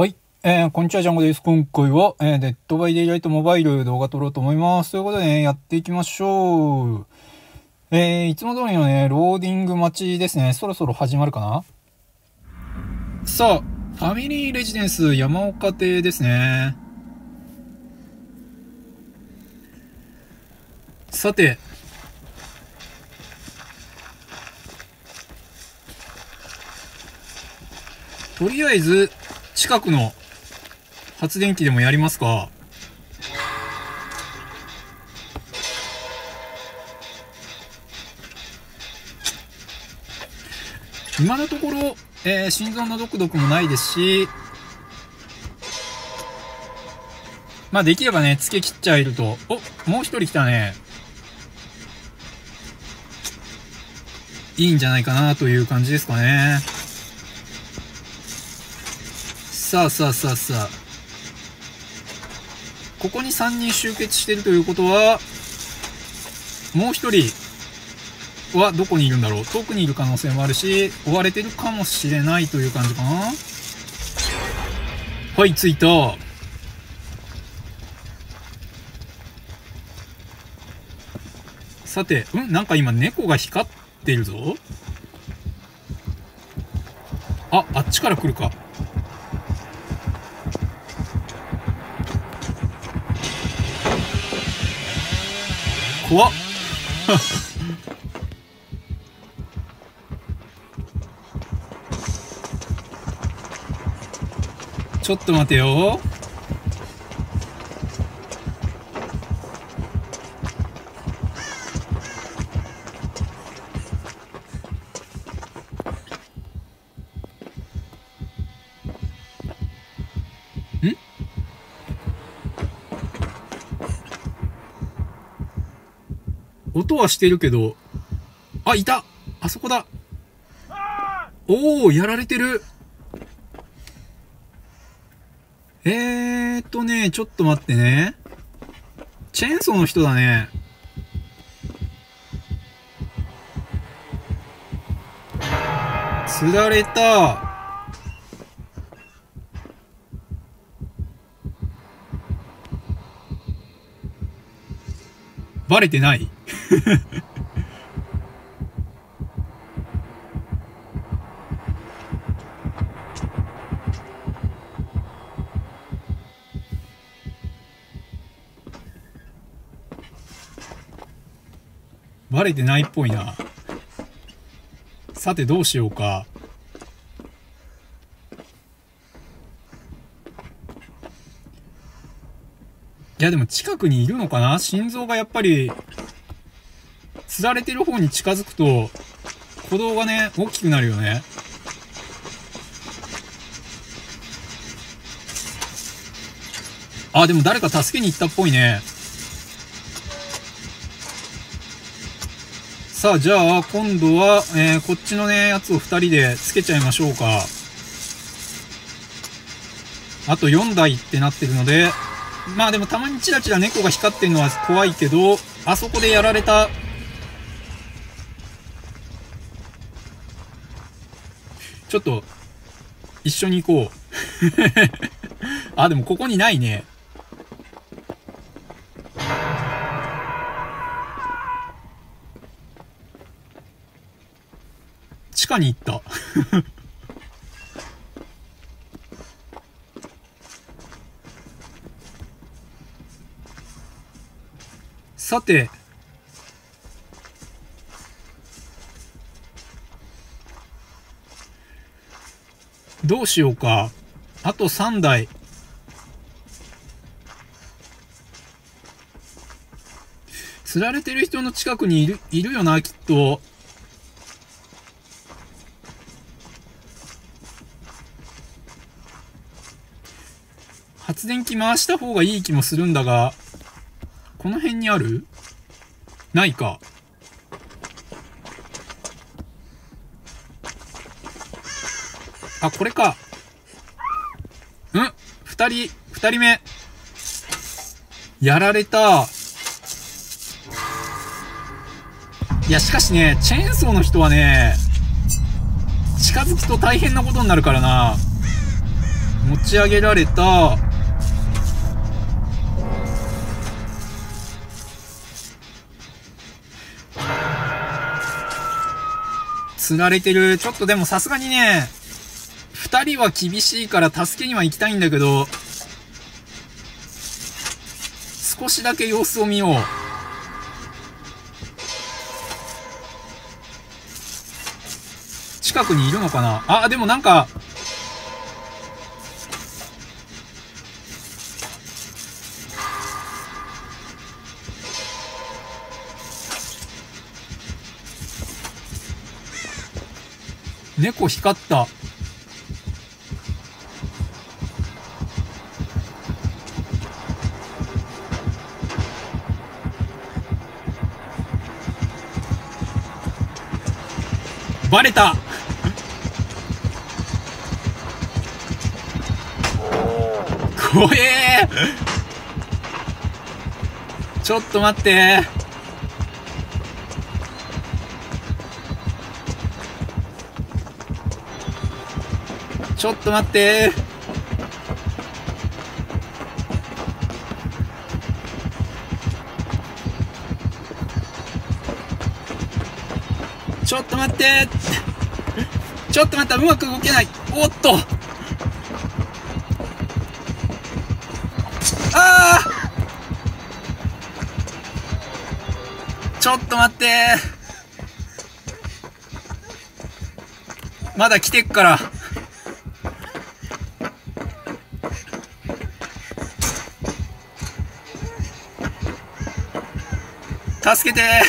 はい。えー、こんにちは、ジャンゴです。今回は、えー、デッドバイデイライトモバイル動画撮ろうと思います。ということでね、やっていきましょう。えー、いつも通りのね、ローディング待ちですね。そろそろ始まるかな？さあ、ファミリーレジデンス山岡邸ですね。さて、とりあえず、近くの発電機でもやりますか？今のところ、えー、心臓のドクドクもないですし、まあできればね、つけ切っちゃえると。お、もう一人来たね。いいんじゃないかなという感じですかね。さあさあさあさあ。ここに3人集結してるということは、もう1人はどこにいるんだろう？遠くにいる可能性もあるし、追われてるかもしれないという感じかな？はい、着いた。さて、うん？なんか今猫が光ってるぞ。あ、あっちから来るか。怖っ。ちょっと待てよ。音はしてるけど、あ、いたあそこだおおやられてるえーっとね、ちょっと待ってね。チェーンソーの人だね。釣られた。バレてないバレてないっぽいな。さてどうしようか。いやでも近くにいるのかな？心臓がやっぱり、釣られてる方に近づくと、鼓動がね、大きくなるよね。あ、でも誰か助けに行ったっぽいね。さあ、じゃあ、今度は、えー、こっちのね、やつを二人でつけちゃいましょうか。あと4台ってなってるので、まあでもたまにチラチラ猫が光ってるのは怖いけど、あそこでやられた。ちょっと、一緒に行こう。あ、でもここにないね。地下に行った。さて、どうしようか。あと3台。釣られてる人の近くにいる、いるよな、きっと。発電機回した方がいい気もするんだが、この辺にある？ないか。あ、これか。うん二人、二人目。やられた。いや、しかしね、チェーンソーの人はね、近づくと大変なことになるからな。持ち上げられた。釣られてる。ちょっとでもさすがにね、二人は厳しいから助けには行きたいんだけど、少しだけ様子を見よう。近くにいるのかな？あ、でもなんか、猫光った。バレた。怖えちょっと待って。ちょっと待って。ちょっと待って。ちょっと待ったうまく動けない。おっと。ああちょっと待って。まだ来てっから。助けて。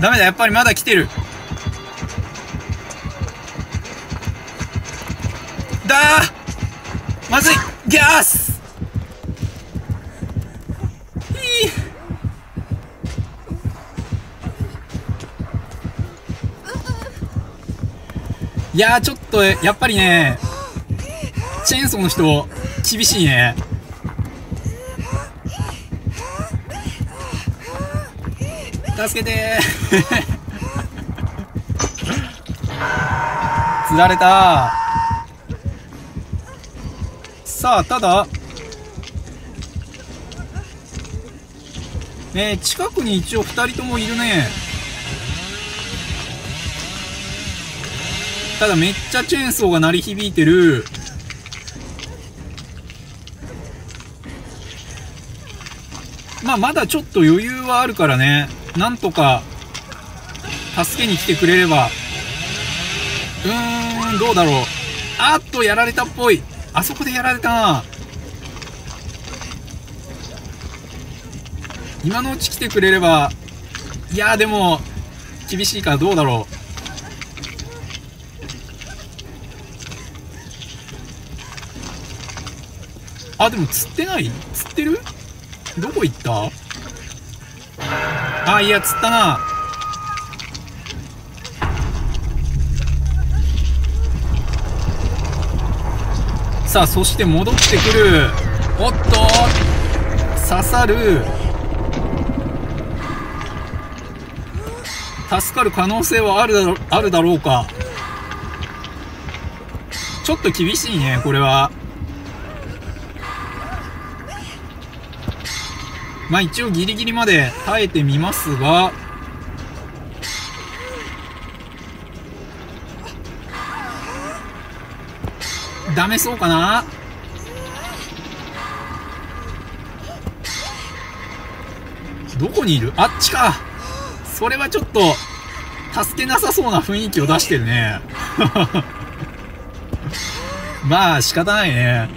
ダメだ、やっぱりまだ来てる。だー。まずい。ギャース。いやーちょっとやっぱりねチェーンソーの人厳しいね。助けて。釣られた。さあただ。ね近くに一応2人ともいるね。ただめっちゃチェーンソーが鳴り響いてる。まあまだちょっと余裕はあるからね。なんとか助けに来てくれれば。うーんどうだろう。あっとやられたっぽい。あそこでやられたな。今のうち来てくれれば。いやでも厳しいからどうだろう。あでも釣ってない？釣ってる？どこ行った？あいや釣ったな。さあそして戻ってくる。おっと刺さる。助かる可能性はあるだろあるだろうか。ちょっと厳しいねこれは。まあ一応ギリギリまで耐えてみますが、ダメそうかな？どこにいる？あっちかそれはちょっと、助けなさそうな雰囲気を出してるね。まあ仕方ないね。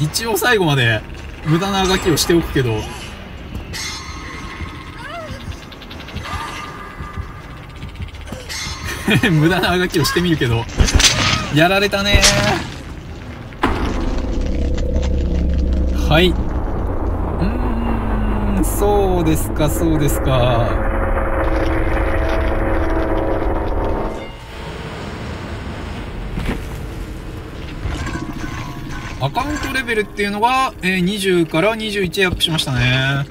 一応最後まで無駄なあがきをしておくけど。無駄なあがきをしてみるけど。やられたね。はい。うーんそうですかそうですか。アカウントレベルっていうのが、えー、20から21へアップしましたね。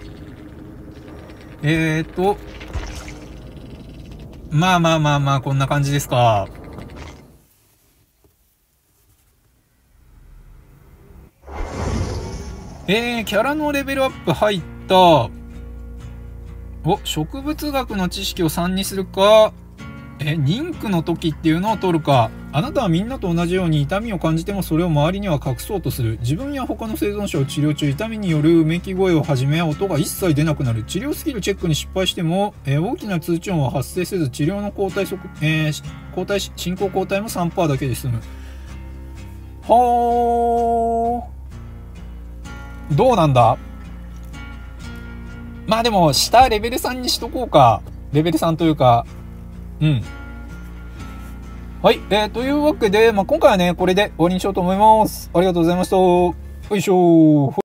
えーと、まあまあまあまあ、こんな感じですか。えー、キャラのレベルアップ入った。お、植物学の知識を3にするか、え、妊婦の時っていうのを取るか。あなたはみんなと同じように痛みを感じてもそれを周りには隠そうとする。自分や他の生存者を治療中、痛みによるうめき声をはじめ、音が一切出なくなる。治療スキルチェックに失敗しても、え、大きな通知音は発生せず、治療の抗体速、えー、抗体、進行抗体も3%だけで済む。はー。どうなんだ？まあでも、下レベル3にしとこうか。レベル3というか、うん。はい。えー、というわけで、まあ、今回はね、これで終わりにしようと思います。ありがとうございました。よいしょ